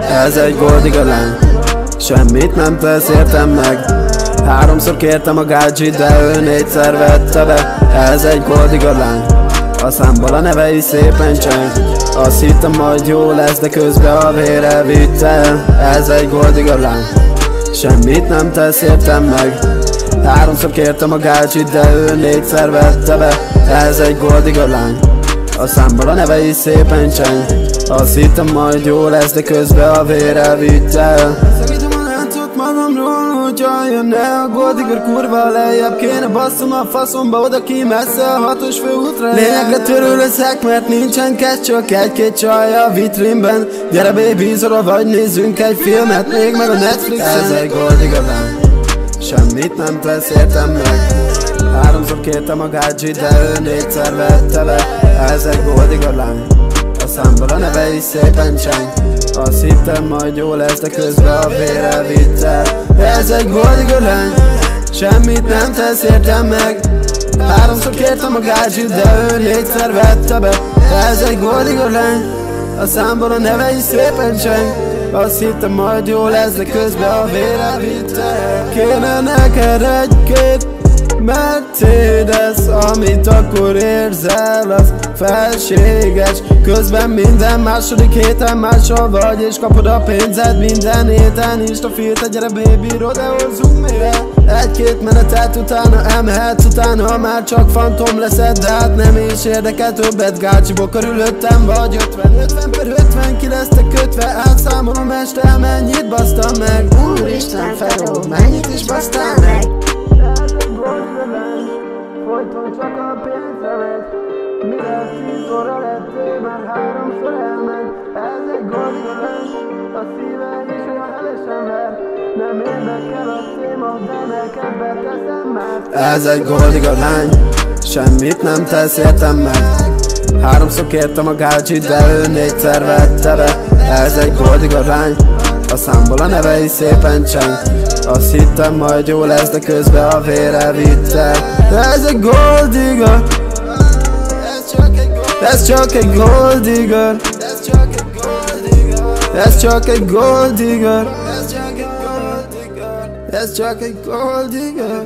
Ez egy goldiga lány Semmit nem tesz, értem meg. Háromszor kértem a gádzsit, de ő négyszer vette be. Ez egy goldiga lány A számból a neve is szépen cseng. Azt hittem majd jó lesz, de közben a vére vitte. Ez egy goldiga lány Semmit nem tesz, értem meg. Háromszor kértem a gácsit, de ő négyszer vette be. Ez egy goldiga lány A számból a neve is szépen cseng Azt hittem majd jó lesz, de közben a vére vitte Szakítom a láncot magamról, hogyha jönne a goldigar kurva lejjebb Kéne. Basszom a faszomba oda ki messze a hatos főútra Lényegre törő mert nincsen kett, csak egy-két csaj a vitrínben Gyere baby, zora vagy nézzünk egy filmet még meg a Netflixen Ez egy goldigar lány Semmit nem tesz, értem meg Háromszor kértem a gádzsit, de ő négyszer vette be. Ez egy goldiga lány A számból a neve is szépen cseng. Azt hittem majd jó lesz, de közben a vére vitte Ez egy goldiga lány Semmit nem tesz, értem meg. Háromszor kértem a gádzsit, de ő négyszer vette be. Ez egy goldiga lány A számból a neve is szépen cseng. Azt hittem majd jó lesz, de közben a vére vitte Kéne neked egy-két Mercedes Amit akkor érzel, az felséges. Közben minden második héten mással vagy És kapod a pénzed minden héten. Insta filter, gyere baby, rodeozzunk mire Egy-két menetet utána elmehetsz utána Már csak fantom leszed, de hát nem is érdekel többet Gácsiból körülöttem vagy. 50 50 per 50 ki lesztek kötve Átszámolom este mennyit basztam meg? Úristen, feló, mennyit is basztál meg? Folyton csak a pénzre megy Mire tízorra lettél, már háromszor elment. Ez egy gondolás A szíve is olyan helesen ver Nem érdekel a téma, de neked beteszem mert Ez egy goldiga lány Semmit nem tesz, értem meg. Háromszor kértem a gácsit, de ő négyszer vette be. Ez egy goldiga lány a számból a neve is szépen cseng. Azt hittem majd jó lesz, de közben a vére vitte. Ez egy gold digger. Ez csak egy gold digger. Ez csak egy gold digger. Ez csak egy gold digger